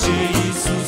Jesus. isso